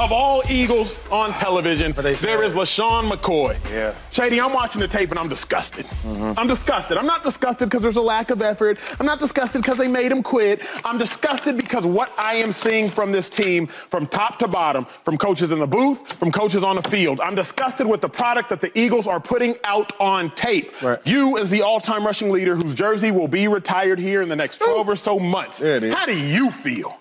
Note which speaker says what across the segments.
Speaker 1: of all Eagles on television, there is LeSean McCoy.
Speaker 2: Yeah.
Speaker 1: Shady, I'm watching the tape and I'm disgusted. Mm-hmm. I'm disgusted. I'm not disgusted because there's a lack of effort. I'm not disgusted because they made him quit. I'm disgusted because what I am seeing from this team, from top to bottom, from coaches in the booth, from coaches on the field. I'm disgusted with the product that the Eagles are putting out on tape.
Speaker 2: Right.
Speaker 1: You, as the all-time rushing leader whose jersey will be retired here in the next 12 or so months,
Speaker 3: There it is.
Speaker 1: how do you feel?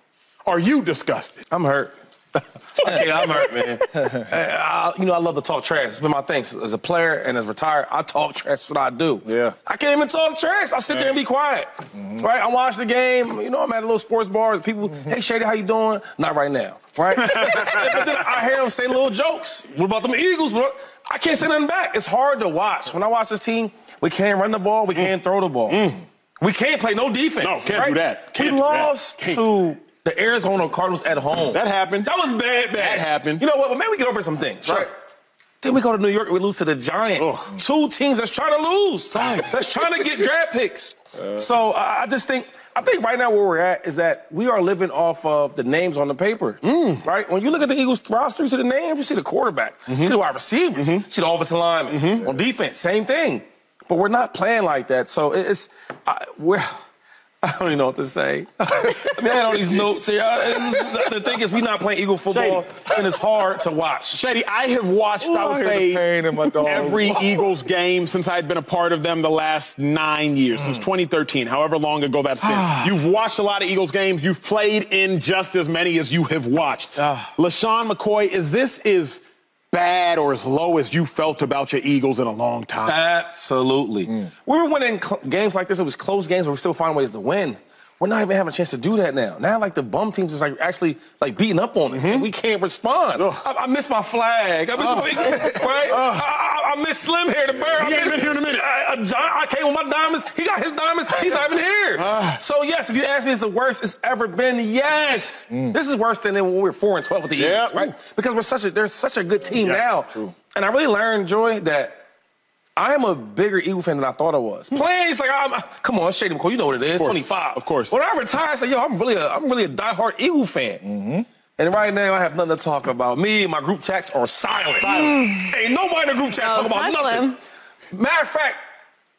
Speaker 1: Are you disgusted?
Speaker 2: I'm hurt. Yeah, I'm hurt, man. Uh, I, you know, I love to talk trash. It's been my thing. As a player and as retired, I talk trash. That's what I do.
Speaker 3: Yeah.
Speaker 2: I can't even talk trash. I sit there and be quiet. Mm-hmm. Right? I watch the game. You know, I'm at a little sports bars. People, mm-hmm. hey, Shady, how you doing? Not right now. Right? but then I hear them say little jokes. What about them Eagles? Bro? I can't say nothing back. It's hard to watch. When I watch this team, we can't run the ball. We mm. can't throw the ball. Mm. We can't play no defense.
Speaker 1: No, can't do that. Can't
Speaker 2: we
Speaker 1: do
Speaker 2: lost
Speaker 1: Can't.
Speaker 2: to the Arizona Cardinals at home.
Speaker 1: That happened.
Speaker 2: That was bad, bad.
Speaker 1: That happened.
Speaker 2: You know what? But maybe we get over some things,
Speaker 1: Sure.
Speaker 2: right? Then we go to New York, we lose to the Giants.
Speaker 1: Ugh.
Speaker 2: Two teams that's trying to lose. That's trying to get draft picks. Uh. so I just think, I think right now where we're at is that we are living off of the names on the paper. Mm. Right? When you look at the Eagles roster, you see the names, you see the quarterback, you mm-hmm. see the wide receivers, mm-hmm. you see the offensive lineman. Mm-hmm. On defense, same thing. But we're not playing like that. So it's, I, we're, I don't even know what to say. I mean, I had all these notes here. Is- the thing is, we're not playing Eagle football, and it's hard to watch.
Speaker 1: Shady, I have watched, I
Speaker 3: Ooh,
Speaker 1: would
Speaker 3: I hear
Speaker 1: say,
Speaker 3: pain in my dog.
Speaker 1: every Eagles game since I had been a part of them the last nine years, since mm. 2013, however long ago that's been. Ah. You've watched a lot of Eagles games. You've played in just as many as you have watched. Ah. LeSean McCoy, is this as bad or as low as you felt about your Eagles in a long time?
Speaker 2: Absolutely. Mm. We were winning cl- games like this. It was close games, but we still find ways to win. We're not even having a chance to do that now. Now, like the bum teams is like actually like beating up on us. and mm-hmm. we can't respond. I, I miss my flag. I miss my right. I, I, I miss Slim here, the bird. I
Speaker 1: He ain't
Speaker 2: miss
Speaker 1: been here in a minute.
Speaker 2: I, I, I came with my diamonds. He got his diamonds. He's not even here. Ah. so yes, if you ask me, it's the worst it's ever been. Yes, mm. this is worse than when we were four and twelve with the
Speaker 1: Yeah.
Speaker 2: Eagles, right? Because we're such a there's such a good team
Speaker 1: Yes,
Speaker 2: now.
Speaker 1: true.
Speaker 2: And I really learned, Joy, that I am a bigger Eagle fan than I thought I was. Hmm. Playing, it's like, I'm, come on, Shady McCoy, you know what it is,
Speaker 1: course,
Speaker 2: 25.
Speaker 1: of course.
Speaker 2: When I retire, I say, yo, I'm really a, I'm really a diehard Eagle fan. Mm-hmm. And right now, I have nothing to talk about. Me and my group chats are silent. Mm. Ain't nobody in the group chat
Speaker 4: No,
Speaker 2: talking about
Speaker 4: hi,
Speaker 2: nothing. Matter of fact,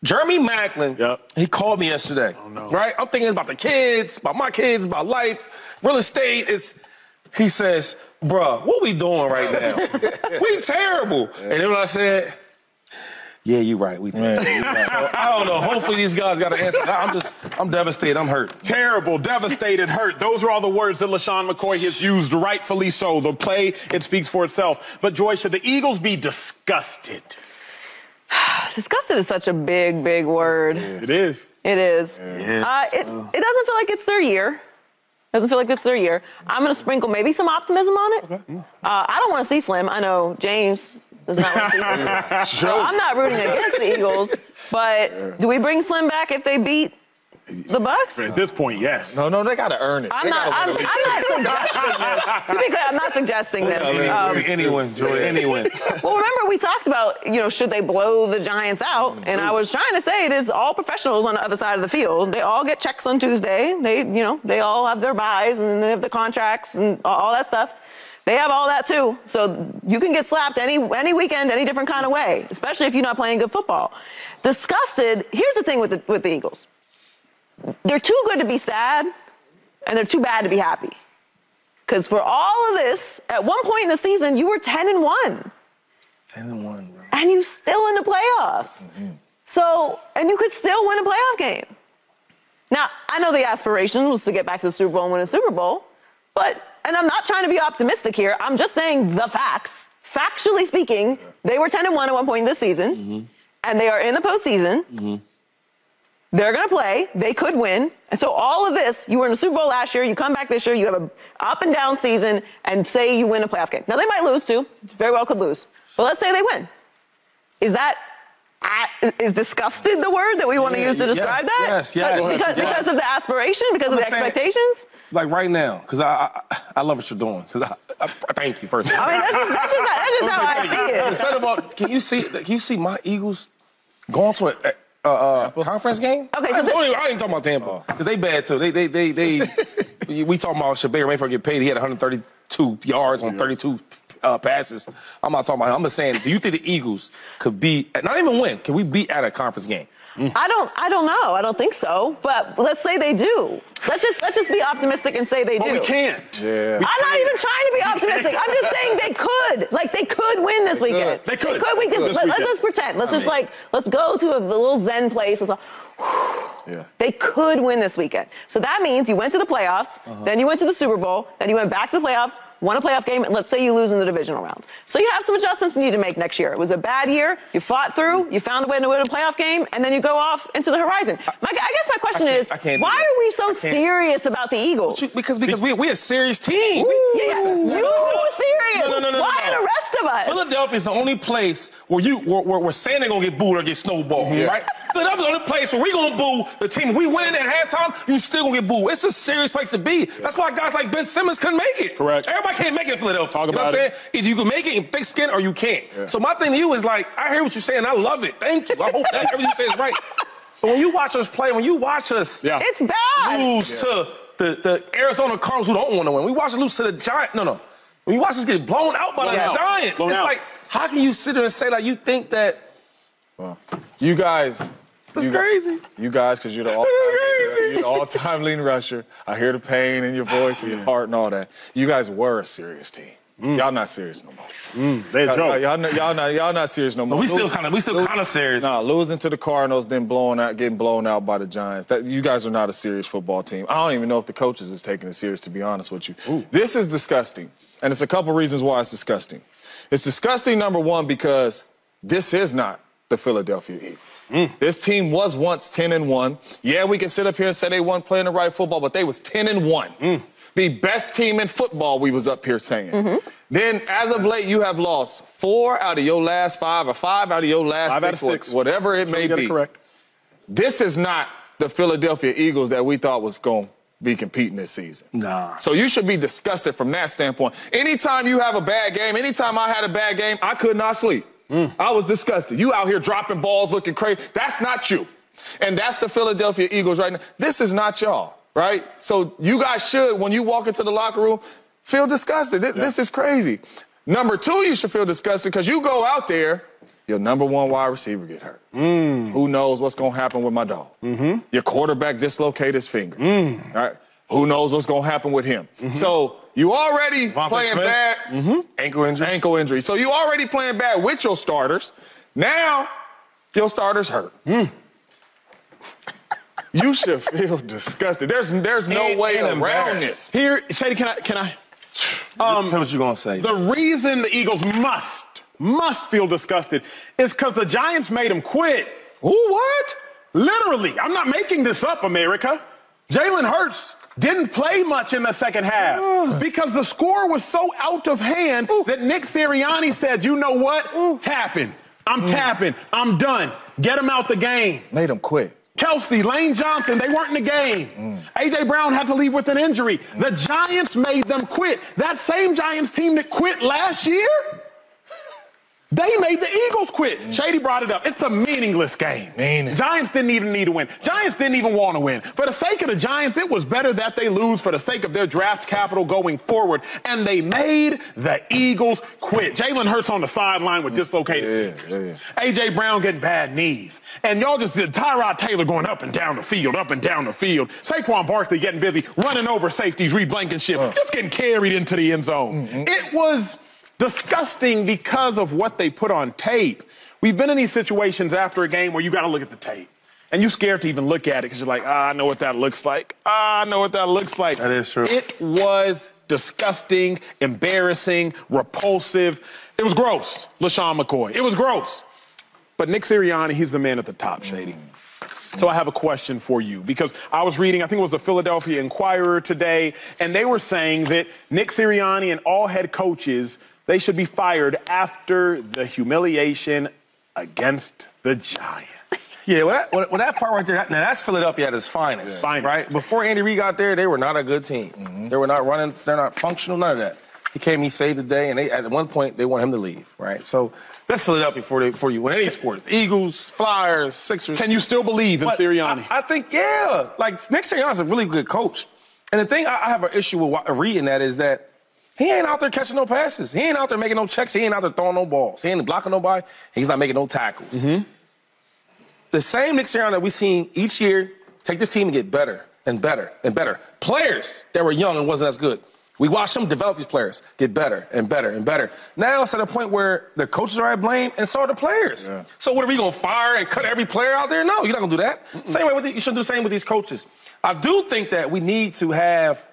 Speaker 2: Jeremy Maclin,
Speaker 1: Yep.
Speaker 2: he called me yesterday.
Speaker 1: Oh, no.
Speaker 2: Right? I'm thinking about the kids, about my kids, about life, real estate. It's he says, bruh, what we doing right now? we terrible. And then when I said, yeah, you're right. We terrible. So, I don't know. Hopefully these guys got an answer. I'm just, I'm devastated. I'm hurt.
Speaker 1: Terrible, devastated, hurt. Those are all the words that LeSean McCoy has used, rightfully so. The play, it speaks for itself. But, Joy, should the Eagles be disgusted?
Speaker 4: Disgusted is such a big, big word.
Speaker 1: It is.
Speaker 4: It is. Uh, it, it doesn't feel like it's their year. Doesn't feel like it's their year. I'm going to sprinkle maybe some optimism on it. Uh, I don't want to see Slim. I know James does not want to see Slim. Uh, I'm not rooting against the Eagles, but do we bring Slim back if they beat the Bucks?
Speaker 1: At this point, yes.
Speaker 3: No, no, they got to earn it.
Speaker 4: I'm
Speaker 3: They
Speaker 4: not. I'm, I'm not suggesting this. To be clear, I'm not suggesting this. Um,
Speaker 2: anyone, Joy, anyone.
Speaker 4: well, remember we talked about you know should they blow the Giants out, and I was trying to say it is all professionals on the other side of the field. They all get checks on Tuesday. They you know they all have their buys and they have the contracts and all- all that stuff. They have all that too. So you can get slapped any any weekend, any different kind of way, especially if you're not playing good football. Disgusted. Here's the thing with the with the Eagles. They're too good to be sad, and they're too bad to be happy. Because for all of this, at one point in the season, you were 10 and 1
Speaker 2: 10 and 1, bro.
Speaker 4: and you still in the playoffs. So, and you could still win a playoff game. Now, I know the aspiration was to get back to the Super Bowl and win a Super Bowl, but, and I'm not trying to be optimistic here, I'm just saying the facts. Factually speaking, they were 10 and 1 at one point this season, mm-hmm. and they are in the postseason. Mm-hmm. They're going to play. They could win. And so all of this, you were in the Super Bowl last year. You come back this year. You have a up and down season, and say you win a playoff game. Now they might lose too. Very well could lose. But let's say they win. Is that is disgusted the word that we want to use to describe
Speaker 2: yes,
Speaker 4: that?
Speaker 2: yes, yes,
Speaker 4: Because,
Speaker 2: yes.
Speaker 4: because of the aspiration, because of the
Speaker 2: I'm saying-
Speaker 4: expectations.
Speaker 2: Like right now, because I, I I love what you're doing. Because I, I, thank you first.
Speaker 4: I mean, that's just, that's just, that's just how I see it.
Speaker 2: Instead of all, can you see? Can you see my Eagles going to a, a, a conference game?
Speaker 4: Okay, so
Speaker 2: I,
Speaker 4: the-
Speaker 2: don't even- I ain't talking about Tampa because they bad too. They they they they. we talking about Baker Mayfield get paid. He had 132 yards on 32 uh, passes. I'm not talking about. I'm just saying. Do you think the Eagles could be Not even win. Can we beat at a conference game?
Speaker 4: I don't. I don't know. I don't think so. But let's say they do. Let's just let's just be optimistic and say they
Speaker 1: But
Speaker 4: do.
Speaker 1: we can't.
Speaker 3: Yeah.
Speaker 4: I'm not even trying to be optimistic. I'm just saying they could. Like they could win this weekend.
Speaker 1: They could.
Speaker 4: They could. We
Speaker 1: This
Speaker 4: just, let, us just pretend. Let's
Speaker 2: I
Speaker 4: just
Speaker 2: mean-
Speaker 4: like let's go to a little zen place. Let's,
Speaker 3: Yeah.
Speaker 4: they could win this weekend. So that means you went to the playoffs,
Speaker 1: Uh-huh.
Speaker 4: then you went to the Super Bowl, then you went back to the playoffs, won a playoff game, and let's say you lose in the divisional round. So you have some adjustments you need to make next year. It was a bad year. You fought through. You found a way to win a playoff game, and then you go off into the horizon. My, I guess my question
Speaker 2: I
Speaker 4: is,
Speaker 2: I
Speaker 4: why are we so
Speaker 2: I can't.
Speaker 4: Serious about the Eagles?
Speaker 2: Because because we we a serious team.
Speaker 4: Yeah, yeah. You serious?
Speaker 2: No, no, no, no,
Speaker 4: Why
Speaker 2: no, no.
Speaker 4: are the rest of us?
Speaker 2: Philadelphia is the only place where you where, where, where saying they're gonna get booed or get snowballed, right? Philadelphia's the only place where we gonna boo the team. If we win at halftime, you still gonna get booed. It's a serious place to be. That's why guys like Ben Simmons couldn't make it.
Speaker 1: Correct.
Speaker 2: Everybody can't make it in Philadelphia.
Speaker 1: Talk
Speaker 2: you know what
Speaker 1: about
Speaker 2: I'm
Speaker 1: it.
Speaker 2: saying? Either you can make it in thick skin or you can't. So my thing to you is like, I hear what you're saying. I love it. Thank you. I hope that everything you say is right. But when you watch us play, when you watch us
Speaker 1: Yeah.
Speaker 4: it's bad.
Speaker 2: lose to the, the Arizona Cardinals who don't want to win. We watch us lose to the Giants. No, no. When you watch us get blown out by
Speaker 1: Blown
Speaker 2: the
Speaker 1: out.
Speaker 2: Giants,
Speaker 1: Blown
Speaker 2: it's
Speaker 1: out.
Speaker 2: like, how can you sit there and say like you think that Well,
Speaker 3: You guys.
Speaker 2: That's
Speaker 3: you gu-
Speaker 2: crazy.
Speaker 3: You guys, because you're the all-time,
Speaker 2: crazy.
Speaker 3: you're the all-time leading rusher. I hear the pain in your voice and your heart and all that. You guys were a serious team. Mm. Y'all not serious no more. Mm.
Speaker 1: They
Speaker 3: Y'all,
Speaker 1: joke.
Speaker 3: y'all, not- y'all not y'all not serious no more.
Speaker 2: we still kind of we still kind of serious.
Speaker 3: Nah, losing to the Cardinals, then blowing out, getting blown out by the Giants. That you guys are not a serious football team. I don't even know if the coaches is taking it serious. To be honest with you, this is disgusting, and it's a couple reasons why it's disgusting. It's disgusting number one because this is not the Philadelphia Eagles. Mm. This team was once 10 and 1. Yeah, we can sit up here and say they weren't playing the right football, but they was 10 and 1. The best team in football, we was up here saying. Mm-hmm. Then, as of late, you have lost four out of your last five, or five out of your last
Speaker 1: Five out of
Speaker 3: six,
Speaker 1: six.
Speaker 3: whatever it
Speaker 1: Sure
Speaker 3: may be.
Speaker 1: it correct.
Speaker 3: This is not the Philadelphia Eagles that we thought was going to be competing this season.
Speaker 2: Nah.
Speaker 3: So you should be disgusted from that standpoint. Anytime you have a bad game, anytime I had a bad game, I could not sleep. Mm. I was disgusted. You out here dropping balls looking crazy. That's not you. And that's the Philadelphia Eagles right now. This is not y'all, right? So you guys should, when you walk into the locker room, feel disgusted. This, this is crazy. Number two, you should feel disgusted because you go out there, your number one wide receiver get hurt. Mm. Who knows what's going to happen with my dog? Mm-hmm. Your quarterback dislocate his finger. All right. Who knows what's going to happen with him? Mm-hmm. So you already
Speaker 2: Vontae
Speaker 3: playing
Speaker 2: Smith?
Speaker 3: bad. Mm-hmm.
Speaker 2: Ankle injury.
Speaker 3: Ankle injury. So you already playing bad with your starters. Now your starters hurt. Mm. You should feel disgusted. There's there's no
Speaker 2: And-
Speaker 3: way
Speaker 2: and
Speaker 3: around this.
Speaker 1: Here, Shady, can I? Can I?
Speaker 2: Um, what you gonna say?
Speaker 1: The reason the Eagles must must feel disgusted is because the Giants made them quit.
Speaker 3: Who what?
Speaker 1: Literally, I'm not making this up, America. Jalen Hurts didn't play much in the second half because the score was so out of hand that Nick Sirianni said, "You know what? Tapping. I'm tapping. I'm done. Get him out the game."
Speaker 3: Made him quit.
Speaker 1: Kelce, Lane Johnson, they weren't in the game. Mm. A.J. Brown had to leave with an injury. The mm. Giants made them quit. That same Giants team that quit last year, they made the Eagles quit. Mm. Shady brought it up. It's a meaningless game.
Speaker 3: Meaning.
Speaker 1: Giants didn't even need to win. Giants didn't even want to win. For the sake of the Giants, it was better that they lose for the sake of their draft capital going forward. And they made the Eagles quit. Jalen Hurts on the sideline with mm. dislocated
Speaker 3: Yeah,
Speaker 1: fingers.
Speaker 3: yeah,
Speaker 1: A.J. Brown getting bad knees. And y'all just did Tyrod Taylor going up and down the field, up and down the field. Saquon Barkley getting busy, running over safeties, Reed Blankenship, uh. just getting carried into the end zone. Mm-hmm. It was disgusting because of what they put on tape. We've been in these situations after a game where you got to look at the tape. And you're scared to even look at it because you're like, ah, I know what that looks like. Ah, I know what that looks like.
Speaker 2: That is true.
Speaker 1: It was disgusting, embarrassing, repulsive. It was gross, LeSean McCoy. It was gross. But Nick Sirianni, he's the man at the top, Shady. So I have a question for you because I was reading, I think it was the Philadelphia Inquirer today, and they were saying that Nick Sirianni and all head coaches, they should be fired after the humiliation against the Giants.
Speaker 2: Yeah, well, that, well, that part right there, that- now that's Philadelphia at its finest,
Speaker 1: Finest.
Speaker 2: right? Before Andy Reid got there, they were not a good team. Mm-hmm. They were not running, they're not functional, none of that. He came, he saved the day, and they, at one point they want him to leave, right? So that's Philadelphia for, the, for you. in any sports, Eagles, Flyers, Sixers.
Speaker 1: Can you still believe in
Speaker 2: But
Speaker 1: Sirianni?
Speaker 2: I, I think, yeah. Like, Nick Sirianni's a really good coach. And the thing I, I have an issue with reading that is that He ain't out there catching no passes. He ain't out there making no checks. He ain't out there throwing no balls. He ain't blocking nobody. He's not making no tackles.
Speaker 1: Mm-hmm.
Speaker 2: The same Nick Sirianni that we've seen each year take this team and get better and better and better. Players that were young and wasn't as good. We watched them develop these players, get better and better and better. Now it's at a point where the coaches are at blame and so are the players.
Speaker 3: Yeah.
Speaker 2: So what are we gonna fire and cut every player out there? No, you're not gonna do that. Same way with the, you should do the same with these coaches. I do think that we need to have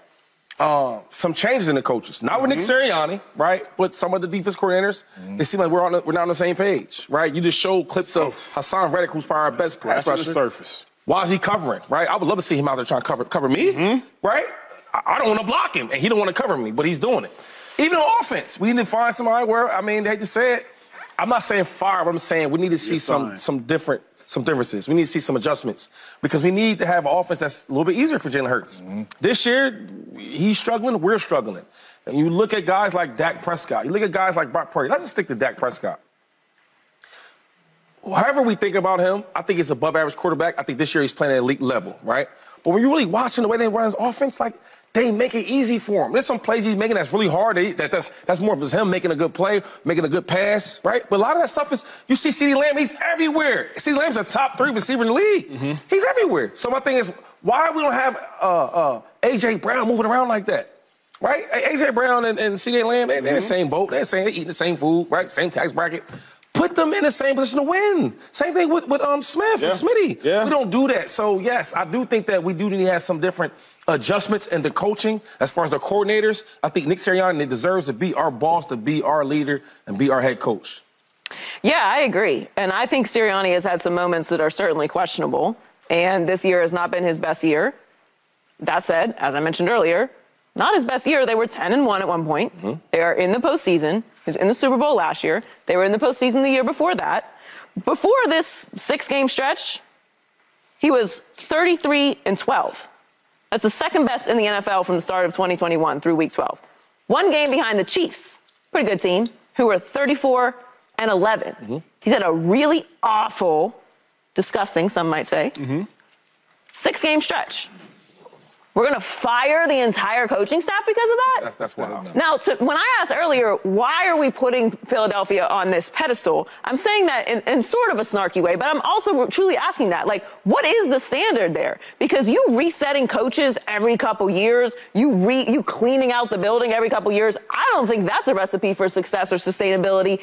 Speaker 2: um, some changes in the coaches. Not with Nick mm-hmm. Sirianni, right? But some of the defense coordinators. Mm-hmm. It seems like we're on the, we're not on the same page, right? You just showed clips of oh. Haason Reddick, who's probably our best pass rusher.
Speaker 1: surface.
Speaker 2: Why is he covering, right? I would love to see him out there trying to cover cover me, mm-hmm. right? I, I don't want to block him, and he don't want to cover me, but he's doing it. Even on offense, we need to find somebody where I mean, they say it. I'm not saying fire, but I'm saying we need to see
Speaker 1: You're
Speaker 2: some
Speaker 1: fine.
Speaker 2: some different some differences. We need to see some adjustments because we need to have an offense that's a little bit easier for Jalen Hurts. Mm-hmm. This year, he's struggling. We're struggling. And you look at guys like Dak Prescott. You look at guys like Brock Purdy. Let's just stick to Dak Prescott however we think about him, I think he's above average quarterback. I think this year he's playing at elite level, right? But when you're really watching the way they run his offense, like they make it easy for him. There's some plays he's making that's really hard. That, that's that's more of him making a good play, making a good pass, right? But a lot of that stuff is you see CeeDee Lamb, he's everywhere. CeeDee Lamb's a top three receiver in the league. He's everywhere. So my thing is, why we don't have uh, uh, AJ Brown moving around like that? Right? AJ Brown and, and CeeDee Lamb, they, they're in the same boat. They're, the same, they're eating the same food, right? Same tax bracket. Put them in the same position to win. Same thing with, with um, Smith
Speaker 1: Yeah.
Speaker 2: and Smitty.
Speaker 1: Yeah.
Speaker 2: We don't do that. So, yes, I do think that we do need to have some different adjustments in the coaching as far as the coordinators. I think Nick Sirianni deserves to be our boss, to be our leader, and be our head coach.
Speaker 4: Yeah, I agree. And I think Sirianni has had some moments that are certainly questionable. And this year has not been his best year. That said, as I mentioned earlier, not his best year. They were 10 and 1 at one point. They are in the postseason. He was in the Super Bowl last year. They were in the postseason the year before that. Before this six game stretch, he was 33 and 12. That's the second best in the NFL from the start of 2021 through week 12. One game behind the Chiefs, pretty good team, who were 34 and 11. Mm-hmm. He's had a really awful, disgusting, some might say, mm-hmm. six game stretch. We're going to fire the entire coaching staff because of that?
Speaker 2: That's, that's wild.
Speaker 4: Now, to, when I asked earlier, why are we putting Philadelphia on this pedestal? I'm saying that in, in sort of a snarky way, but I'm also truly asking that. Like, what is the standard there? Because you resetting coaches every couple years, you re, you cleaning out the building every couple years. I don't think that's a recipe for success or sustainability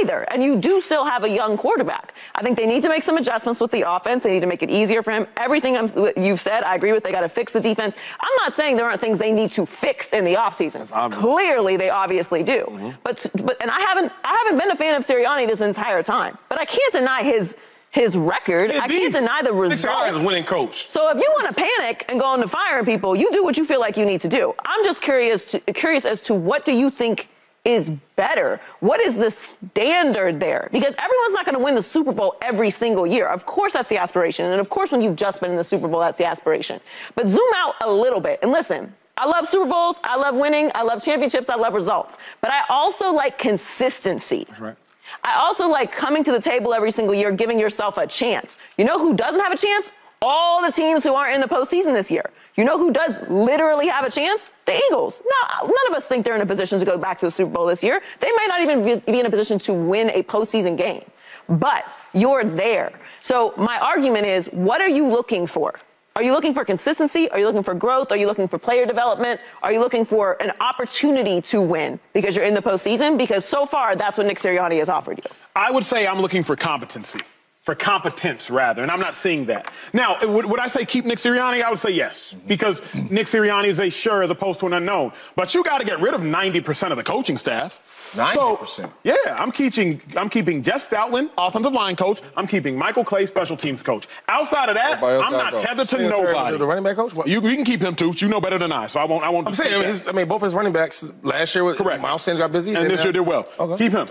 Speaker 4: either. And you do still have a young quarterback. I think they need to make some adjustments with the offense. They need to make it easier for him. Everything I'm, you've said, I agree with. They got to fix the defense. I'm not saying there aren't things they need to fix in the offseason. Clearly, they obviously do. Mm-hmm. But, but, and I haven't, I haven't been a fan of Sirianni this entire time. But I can't deny his, his record. I can't deny the
Speaker 2: Nick Sirianni is a winning coach.
Speaker 4: So if you want to panic and go into firing people, you do what you feel like you need to do. I'm just curious to, curious as to what do you think is better? What is the standard there? Because everyone's not going to win the Super Bowl every single year. Of course that's the aspiration. And of course when you've just been in the Super Bowl that's the aspiration. But zoom out a little bit and listen. I love Super Bowls, I love winning, I love championships, I love results. But I also like consistency. That's
Speaker 2: right.
Speaker 4: I also like coming to the table every single year, giving yourself a chance. You know who doesn't have a chance? All the teams who aren't in the postseason this year. You know who does literally have a chance? The Eagles. No, none of us think they're in a position to go back to the Super Bowl this year. They might not even be in a position to win a postseason game. But you're there. So my argument is, what are you looking for? Are you looking for consistency? Are you looking for growth? Are you looking for player development? Are you looking for an opportunity to win because you're in the postseason? Because so far, that's what Nick Sirianni has offered you.
Speaker 1: I would say I'm looking for competency, for competence rather, and I'm not seeing that. Now, would, would I say keep Nick Sirianni? I would say yes, mm-hmm. because Nick Sirianni is a sure as opposed to an unknown. But you got to get rid of 90% of the coaching staff.
Speaker 3: 90%?
Speaker 1: So, yeah, I'm keeping I'm keeping Jeff Stoutland, offensive line coach. I'm keeping Michael Clay, special teams coach. Outside of that, I'm not
Speaker 3: go.
Speaker 1: tethered to nobody.
Speaker 2: The running back coach?
Speaker 1: You, you can keep him too. You know better than I, so I won't. I won't.
Speaker 2: I'm saying, I mean,
Speaker 1: dispute
Speaker 2: his, I mean, both his running backs last year
Speaker 1: Correct.
Speaker 2: Miles Sanders got busy.
Speaker 1: and this year did well.
Speaker 2: Okay.
Speaker 1: Keep him.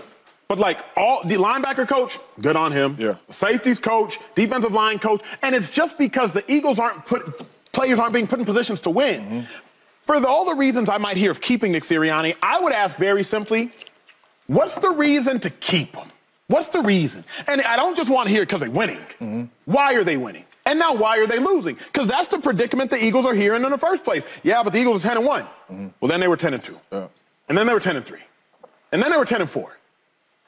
Speaker 1: But like all the linebacker coach, good on him.
Speaker 3: Yeah.
Speaker 1: Safeties coach, defensive line coach, and it's just because the Eagles aren't put players aren't being put in positions to win.
Speaker 2: Mm-hmm.
Speaker 1: For the, all the reasons I might hear of keeping Nick Sirianni, I would ask very simply, what's the reason to keep him? What's the reason? And I don't just want to hear it because they're winning.
Speaker 2: Mm-hmm.
Speaker 1: Why are they winning? And now why are they losing? Because that's the predicament the Eagles are here in in the first place. Yeah, but the Eagles are 10 and one
Speaker 2: Mm-hmm.
Speaker 1: Well, then they were 10 and 2. And then they were 10 and 3. And then they were 10 and 4.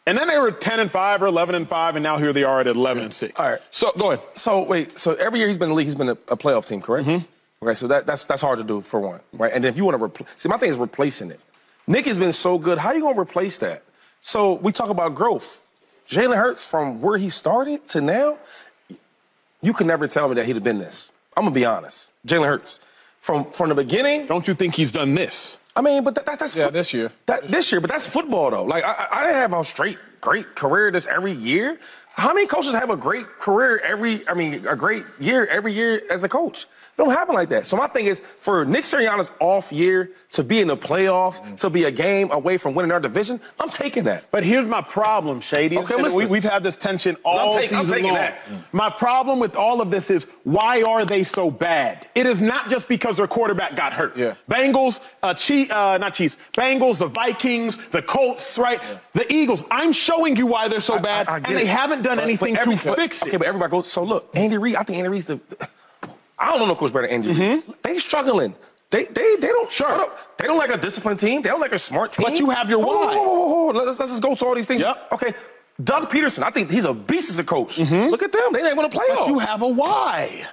Speaker 1: And then they were 10 and 5 or 11 and 5, and now here they are at 11 and 6.
Speaker 2: All right.
Speaker 1: So go ahead.
Speaker 2: So wait, so every year he's been in the league, he's been a, a playoff team, correct? Mm-hmm. Okay, so that, that's that's hard to do for one, right? And if you want to replace, see, my thing is replacing it. Nick has been so good. How are you gonna replace that? So we talk about growth. Jalen Hurts from where he started to now, you can never tell me that he'd have been this. I'm gonna be honest. Jalen Hurts from from the beginning.
Speaker 1: Don't you think he's done this?
Speaker 2: I mean, but that, that, that's
Speaker 3: Yeah,
Speaker 2: foot-
Speaker 3: this year.
Speaker 2: That, this year, but that's football though. Like I, I I didn't have a straight great career this every year. How many coaches have a great career every? I mean, a great year every year as a coach? It don't happen like that. So my thing is, for Nick Sirianni's off year to be in the playoffs, to be a game away from winning our division, I'm taking that.
Speaker 1: But here's my problem, Shady.
Speaker 2: Okay, listen.
Speaker 1: we, we've had this tension all
Speaker 2: take- I'm
Speaker 1: season
Speaker 2: taking
Speaker 1: long.
Speaker 2: that.
Speaker 1: My problem with all of this is why are they so bad? It is not just because their quarterback got hurt.
Speaker 3: Yeah.
Speaker 1: Bengals, uh, Chief, uh, not Chiefs, Bengals, the Vikings, the Colts, right? The Eagles. I'm showing you why they're so
Speaker 2: I-
Speaker 1: bad,
Speaker 2: I- I
Speaker 1: and they
Speaker 2: it.
Speaker 1: haven't done
Speaker 2: But-
Speaker 1: anything
Speaker 2: but every-
Speaker 1: to
Speaker 2: but-
Speaker 1: fix it.
Speaker 2: Okay, but everybody goes. So look, Andy Reid. I think Andy Reid's the. I don't know no coach better than Andy Reid. They struggling. They they they don't.
Speaker 1: Mm-hmm. Sure.
Speaker 2: They don't, they don't like a disciplined team. They don't like a smart team.
Speaker 1: But you have your why.
Speaker 2: hold on, hold on. Let's, let's just go to all these things.
Speaker 1: Yep.
Speaker 2: Okay. Doug Pederson. I think he's a beast as a coach. Look at them. They ain't playoffs.
Speaker 1: Mm-hmm. But you have a why.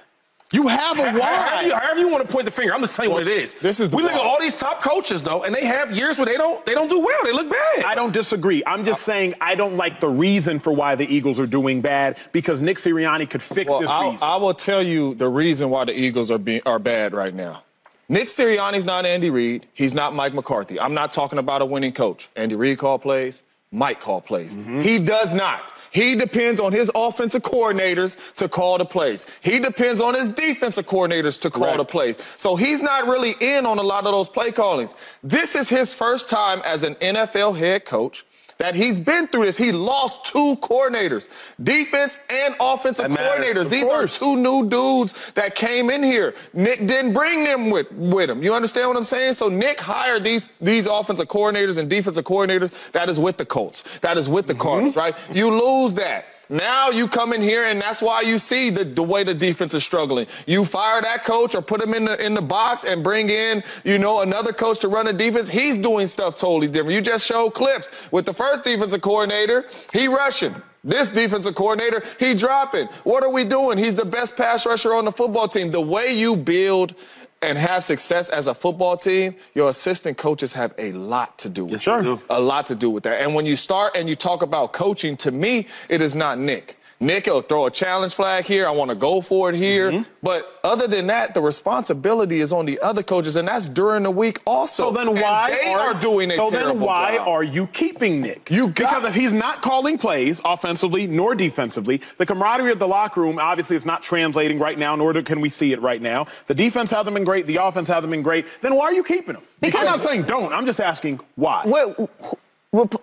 Speaker 1: You have a
Speaker 2: However
Speaker 1: why.
Speaker 2: you, however you want to point the finger, I'm just telling you what it is.
Speaker 3: this is the
Speaker 2: we look at all these top coaches though, and they have years where they don't they don't do well. They look bad.
Speaker 1: I don't disagree. I'm just uh, saying I don't like the reason for why the Eagles are doing bad because Nick Sirianni could fix
Speaker 3: Well,
Speaker 1: this
Speaker 3: I'll,
Speaker 1: reason.
Speaker 3: I will tell you the reason why the Eagles are being are bad right now. Nick Sirianni's not Andy Reid. He's not Mike McCarthy. I'm not talking about a winning coach. Andy Reid call plays. Mike call plays. Mm-hmm. He does not. He depends on his offensive coordinators to call the plays. He depends on his defensive coordinators to call
Speaker 1: Correct.
Speaker 3: the plays. So he's not really in on a lot of those play callings. This is his first time as an NFL head coach that he's been through this. He lost two coordinators, defense and offensive coordinators. These
Speaker 2: course.
Speaker 3: are two new dudes that came in here. Nick didn't bring them with, with him. You understand what I'm saying? So Nick hired these, these offensive coordinators and defensive coordinators that is with the Colts, that is with the Cardinals, right? You lose that. Now you come in here, and that's why you see the, the way the defense is struggling. You fire that coach or put him in the in the box and bring in, you know, another coach to run the defense. He's doing stuff totally different. You just showed clips with the first defensive coordinator. He rushing. This defensive coordinator, he dropping. What are we doing? He's the best pass rusher on the football team. The way you build and have success as a football team, your assistant coaches have a lot to do with
Speaker 2: Yes,
Speaker 3: it.
Speaker 2: they.
Speaker 3: A lot to do with that. And when you start and you talk about coaching, to me, it is not Nick. Nick will throw a challenge flag here. I want to go for it here.
Speaker 1: Mm-hmm.
Speaker 3: But other than that, the responsibility is on the other coaches, and that's during the week also.
Speaker 1: So then
Speaker 3: And
Speaker 1: why
Speaker 3: they are, doing a
Speaker 1: So then why
Speaker 3: job.
Speaker 1: are you keeping Nick?
Speaker 3: You got-
Speaker 1: because if he's not calling plays offensively nor defensively, the camaraderie of the locker room obviously is not translating right now, nor do- can we see it right now. The defense hasn't been great. The offense hasn't been great. Then why are you keeping him?
Speaker 4: Because-
Speaker 1: I'm not saying don't. I'm just asking why.
Speaker 4: Where, wh-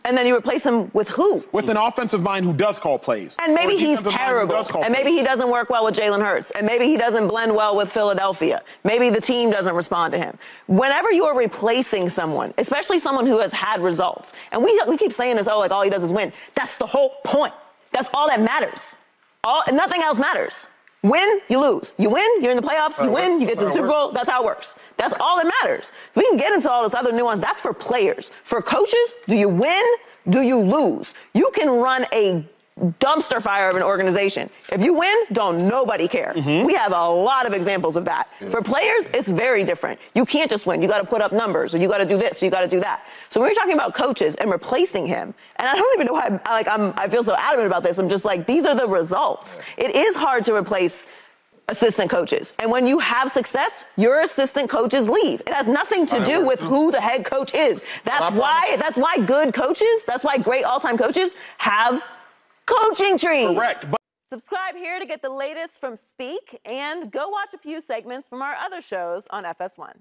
Speaker 4: and then you replace him with who?
Speaker 1: With an offensive mind who does call plays.
Speaker 4: And maybe he's
Speaker 1: defensive mind who
Speaker 4: terrible. And maybe
Speaker 1: plays.
Speaker 4: he doesn't work well with Jalen Hurts. And maybe he doesn't blend well with Philadelphia. Maybe the team doesn't respond to him. Whenever you are replacing someone, especially someone who has had results, and we, we keep saying this, oh, like all he does is win. That's the whole point. That's all that matters. All, nothing else matters. Win, you lose. You win, you're in the playoffs. You win, you get to the Super Bowl. That's how it works. That's all that matters. We can get into all this other nuance. That's for players. For coaches, do you win? Do you lose? You can run a dumpster fire of an organization. If you win, don't nobody care. We have a lot of examples of that. For players, it's very different. You can't just win. You got to put up numbers, or you got to do this, or you got to do that. So when we're talking about coaches and replacing him, and I don't even know why I'm, like I'm, I feel so adamant about this. I'm just like these are the results. It is hard to replace assistant coaches. And when you have success, your assistant coaches leave. It has nothing to do with who the head coach is. That's why that's why good coaches, that's why great all-time coaches have coaching trees.
Speaker 1: Correct. But
Speaker 4: Subscribe here to get the latest from Speak and go watch a few segments from our other shows on FS1.